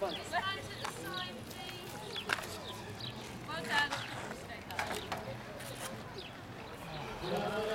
bunch. Well done.